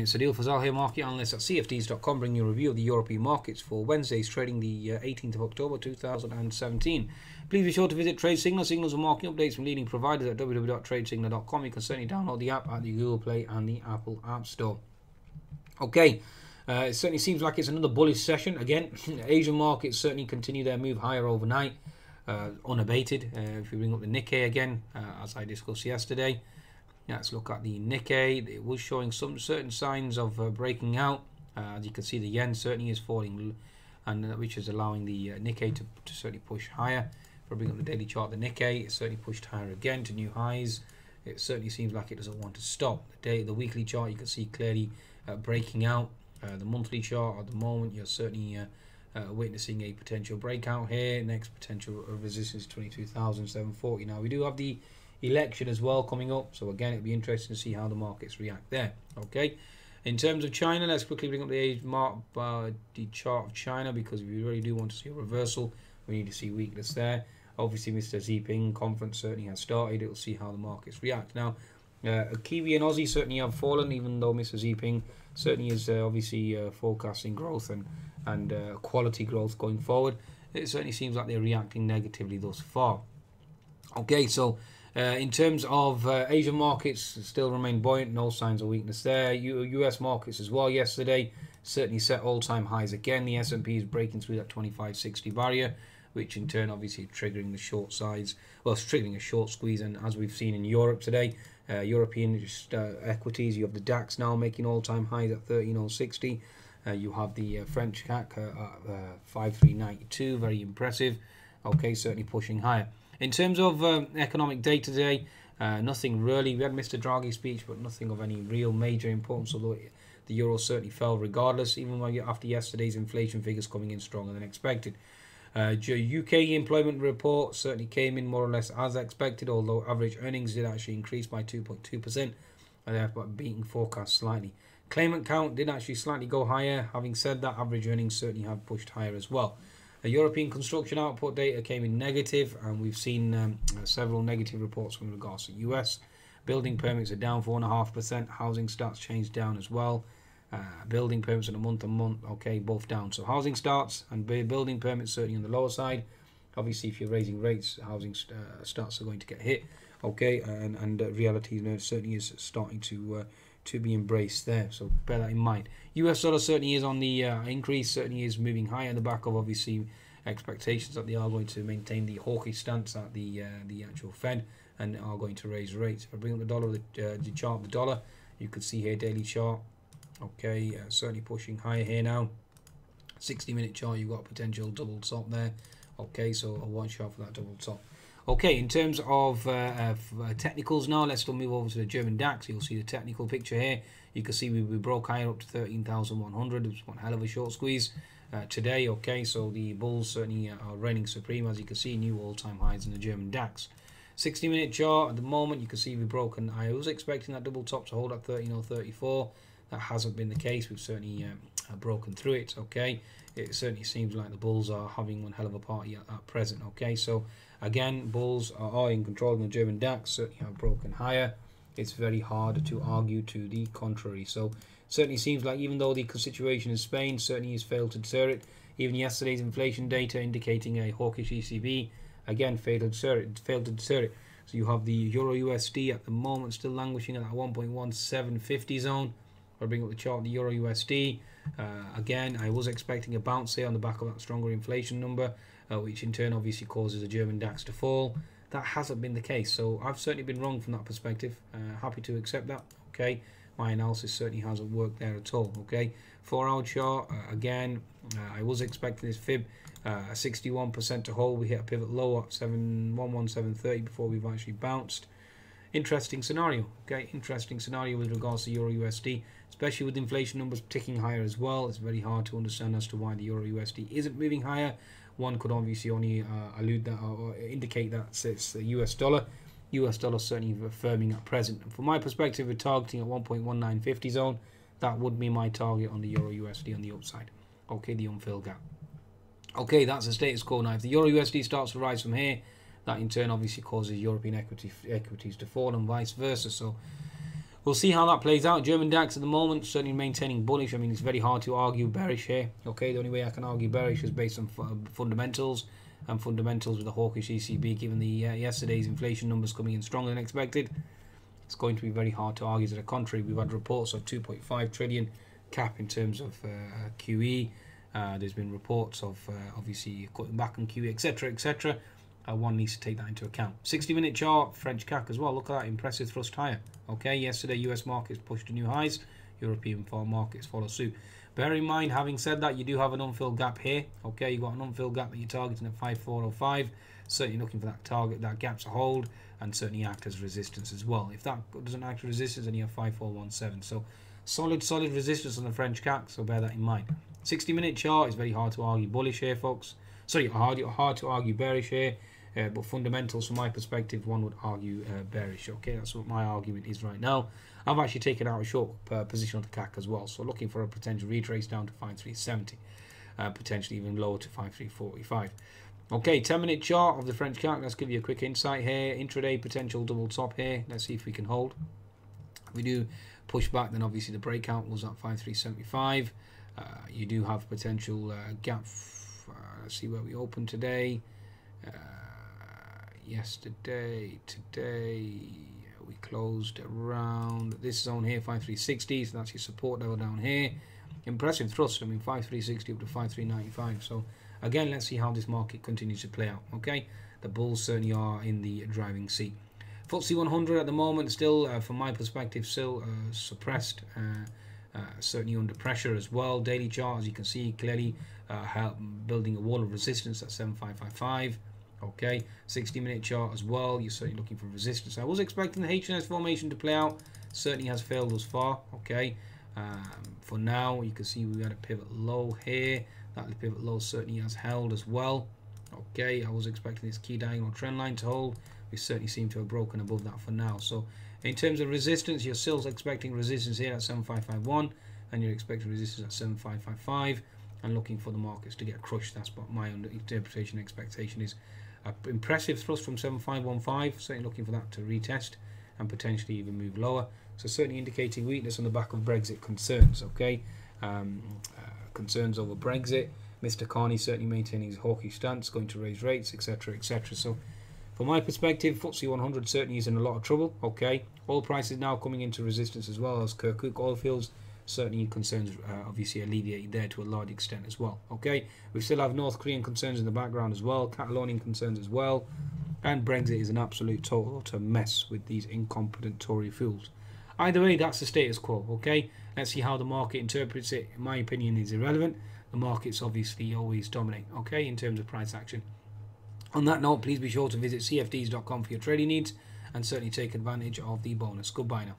It's Adil Fazal here, market analyst at CFDs.com, bringing you a review of the European markets for Wednesday's trading the uh, 18th of October 2017. Please be sure to visit Trade Signal. Signals and market updates from leading providers at www.tradesignal.com. You can certainly download the app at the Google Play and the Apple App Store. Okay, uh, it certainly seems like it's another bullish session. Again, Asian markets certainly continue their move higher overnight, uh, unabated. Uh, if we bring up the Nikkei again, uh, as I discussed yesterday, let's look at the Nikkei. It was showing some certain signs of uh, breaking out. Uh, as you can see, the yen certainly is falling, and which is allowing the Nikkei to, to certainly push higher. Bring up the daily chart, the Nikkei is certainly pushed higher again to new highs. It certainly seems like it doesn't want to stop. The day, the weekly chart, you can see clearly breaking out uh, the monthly chart at the moment, you're certainly uh, uh, witnessing a potential breakout here. Next potential resistance 22,740. Now we do have the election as well coming up, so again it'll be interesting to see how the markets react there. Okay. In terms of China, let's quickly bring up the age mark, uh, the chart of China because if you really do want to see a reversal, we need to see weakness there. Obviously, Mr. Xi Jinping conference certainly has started. It'll see how the markets react. Now, uh, Kiwi and Aussie certainly have fallen, even though Mr. Xi Jinping certainly is uh, obviously uh, forecasting growth and and uh, quality growth going forward. It certainly seems like they're reacting negatively thus far. Okay, so uh, in terms of uh, Asian markets, still remain buoyant. No signs of weakness there. U- U.S. markets as well. Yesterday certainly set all-time highs again. The S&P is breaking through that 2560 barrier which in turn obviously triggering the short sides, well, it's triggering a short squeeze. And as we've seen in Europe today, uh, European uh, equities, you have the DAX now making all-time highs at 13060. Uh, you have the uh, French CAC at 5392, very impressive. Okay, certainly pushing higher. In terms of um, economic data today, uh, nothing really. We had Mr. Draghi's speech, but nothing of any real major importance. Although the euro certainly fell regardless, even after yesterday's inflation figures coming in stronger than expected. Uh, UK employment report certainly came in more or less as expected, although average earnings did actually increase by 2.2%, and therefore beating forecast slightly. Claimant count did actually slightly go higher. Having said that, average earnings certainly have pushed higher as well. European construction output data came in negative, and we've seen um, several negative reports with regards to US. Building permits are down 4.5%. Housing starts changed down as well. Uh, building permits on a month on month, okay, both down. So housing starts and building permits certainly on the lower side. Obviously, if you're raising rates, housing uh, starts are going to get hit, okay, and and uh, reality certainly is starting to uh, to be embraced there. So bear that in mind. U.S. dollar certainly is on the uh, increase, certainly is moving higher in the back of obviously expectations that they are going to maintain the hawkish stance at the the actual Fed and are going to raise rates. If I bring up the dollar, the, the chart the dollar, you can see here daily chart Okay, uh, certainly pushing higher here now. 60 minute chart, you've got a potential double top there. Okay, so a one shot for that double top. Okay, in terms of uh, uh, uh, technicals now, let's move over to the German DAX. You'll see the technical picture here. You can see we, we broke higher up to 13,100. It was one hell of a short squeeze uh, today. Okay, so the bulls certainly are reigning supreme. As you can see, new all-time highs in the German DAX. 60 minute chart at the moment, you can see we've broken. I was expecting that double top to hold at 13.034. That hasn't been the case. We've certainly uh, broken through it. Okay, it certainly seems like the Bulls are having one hell of a party at, at present. Okay, so again, Bulls are, are in control of the German DAX. Certainly have broken higher. It's very hard to argue to the contrary. So certainly seems like even though the situation in Spain certainly has failed to deter it, even yesterday's inflation data indicating a hawkish ECB again failed to deter it. Failed to deter it. So you have the Euro USD at the moment still languishing at that 1.1750 zone. I'll bring up the chart, the Euro USD. Uh, again, I was expecting a bounce here on the back of that stronger inflation number, uh, which in turn obviously causes the German DAX to fall. That hasn't been the case, so I've certainly been wrong from that perspective. Uh, happy to accept that. Okay, my analysis certainly hasn't worked there at all. Okay, four hour chart uh, again. Uh, I was expecting this fib uh, a 61% to hold. We hit a pivot low at 711.730 before we've actually bounced interesting scenario. Okay, interesting scenario with regards to Euro USD, especially with inflation numbers ticking higher as well. It's very hard to understand as to why the Euro USD isn't moving higher. One could obviously only uh, allude that or indicate that it's the US dollar. US dollar certainly firming at present. From my perspective, we're targeting at 1.1950 zone. That would be my target on the Euro USD on the upside. Okay, the unfilled gap. Okay, that's the status quo now. If the Euro USD starts to rise from here, that in turn obviously causes European equity equities to fall and vice versa. So We'll see how that plays out. German DAX at the moment certainly maintaining bullish. I mean, it's very hard to argue bearish here. Okay, the only way I can argue bearish is based on fundamentals and fundamentals with the hawkish ECB, given the uh, yesterday's inflation numbers coming in stronger than expected. It's going to be very hard to argue to the contrary. We've had reports of 2.5 trillion cap in terms of uh, QE. Uh, there's been reports of uh, obviously cutting back on QE, etc., etc. Uh, one needs to take that into account. 60 minute chart, French CAC as well. Look at that impressive thrust higher. Okay, yesterday US markets pushed to new highs, European farm markets follow suit. Bear in mind, having said that, you do have an unfilled gap here. Okay, you've got an unfilled gap that you're targeting at 5405. Certainly looking for that target, that gap to hold, and certainly act as resistance as well. If that doesn't act as resistance, then you have 5417. So solid, solid resistance on the French CAC, so bear that in mind. 60 minute chart is very hard to argue bullish here, folks. Sorry, hard, hard to argue bearish here. Uh, but fundamentals, from my perspective, one would argue uh, bearish. Okay, that's what my argument is right now. I've actually taken out a short uh, position on the CAC as well, so looking for a potential retrace down to 5370, uh, potentially even lower to 5345. Okay, 10 minute chart of the French CAC. Let's give you a quick insight here. Intraday potential double top here. Let's see if we can hold. If we do push back, then obviously the breakout was at 5375. Uh, you do have potential uh, let's see where we open today yesterday, today we closed around this zone here, 5360, so that's your support level down here. Impressive thrust, I mean 5360 up to 5395. So again, let's see how this market continues to play out. Okay, the bulls certainly are in the driving seat. FTSE 100 at the moment still, uh, from my perspective, still uh, suppressed. Uh, certainly under pressure as well. Daily chart, as you can see, clearly uh, building a wall of resistance at 7555 okay 60 minute chart as well. You're certainly looking for resistance. I was expecting the HNS formation to play out. Certainly has failed thus far. Okay um, for now you can see we had a pivot low here. That pivot low certainly has held as well. Okay I was expecting this key diagonal trend line to hold. We certainly seem to have broken above that for now. So in terms of resistance you're still expecting resistance here at 7551 and you're expecting resistance at 7555 and looking for the markets to get crushed that's what my interpretation expectation is a impressive thrust from 7515, certainly looking for that to retest and potentially even move lower. So certainly indicating weakness on the back of Brexit concerns. Okay, um, uh, concerns over Brexit. Mr. Carney certainly maintaining his hawkish stance, going to raise rates, etc., etc. So, from my perspective, FTSE 100 certainly is in a lot of trouble. Okay, oil prices now coming into resistance as well as Kirkuk oil fields certainly concerns uh, obviously alleviated there to a large extent as well. Okay, we still have North Korean concerns in the background as well, Catalonian concerns as well, and Brexit is an absolute total utter mess with these incompetent Tory fools. Either way, that's the status quo. Okay, let's see how the market interprets it. In my opinion, is irrelevant. The markets obviously always dominate. Okay, in terms of price action. On that note, please be sure to visit cfds.com for your trading needs and certainly take advantage of the bonus. Goodbye now.